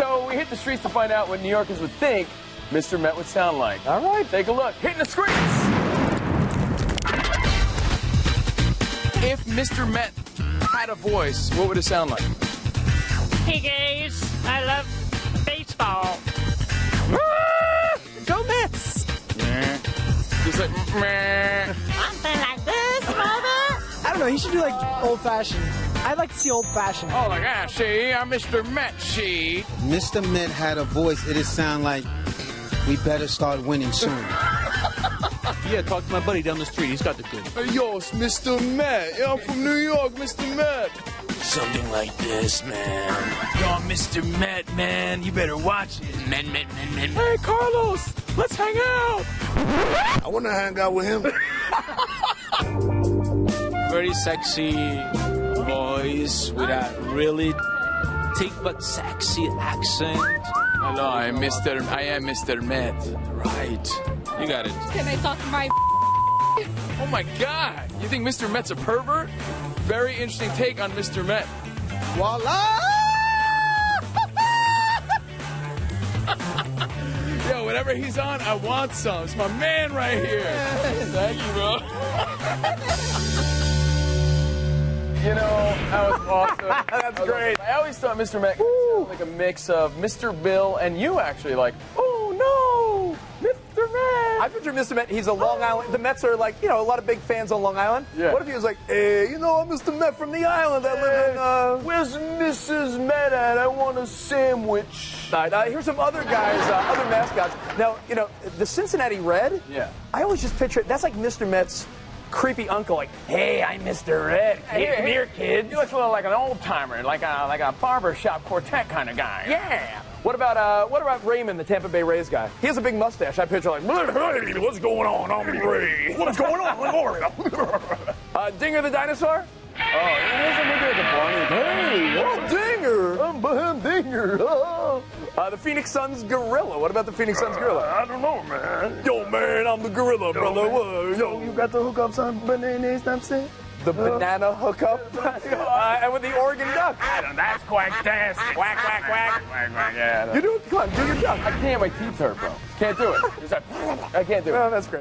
So we hit the streets to find out what New Yorkers would think Mr. Met would sound like. All right. Take a look. Hitting the streets. If Mr. Met had a voice, what would it sound like? Hey guys, I love baseball. Ah! Go Mets! Just like, meh. Something like this, mother. I don't know. He should do like old fashioned. I'd like to see old fashioned. Oh, like, ah, see, I'm Mr. Met, see. Mr. Met had a voice, it'd sound like we better start winning soon. Yeah, talk to my buddy down the street. He's got the kid. Hey, yo, it's Mr. Met. Yo, I'm from New York, Mr. Met. Something like this, man. Yo, Mr. Met, man. You better watch it. Men, men, men, men. Hey, Carlos, let's hang out. I want to hang out with him. Very sexy voice with a really thick but sexy accent. Hello, I'm Mr. I am Mr. Met. Right. You got it. Can I talk to my Oh my God! You think Mr. Met's a pervert? Very interesting take on Mr. Met. Voila! Yo, whatever he's on, I want some. It's my man right here. Thank you, bro. you know, that was awesome. That's great. I always thought Mr. Met was like a mix of Mr. Bill and you, actually. Like, oh no, Mr. Met. I picture Mr. Met. He's a Long Island. The Mets are like, you know, a lot of big fans on Long Island. Yeah. What if he was like, hey, you know, I'm Mr. Met from the island. I live in, uh. Where's Mrs. Met at? I want a sandwich. All right, uh, here's some other guys, uh, other mascots. Now, you know, the Cincinnati Red. Yeah. I always just picture it. That's like Mr. Met's creepy uncle. Like, hey, I'm Mr. Red. Kid, come here, kid. You look a little like an old timer, like a like a barbershop quartet kind of guy. Yeah. What about uh, what about Raymond, the Tampa Bay Rays guy? He has a big mustache. I picture like, hey, what's going on? I'm Ray. What's going on? uh, Dinger the dinosaur. Oh, it is maybe like a Uh, the Phoenix Suns gorilla. What about the Phoenix Suns gorilla? I don't know, man. Yo, man, I'm the gorilla, brother. Whoa, yo, You got the hookups on bananas, I'm saying? the banana hookup, uh, and with the Oregon Duck. I don't That's quacktastic. Quack, quack, quack. Quack, quack, yeah. You do it. Come on, do your duck. I can't. My teeth hurt, bro. Can't do it. Like, I can't do it. Oh, that's great.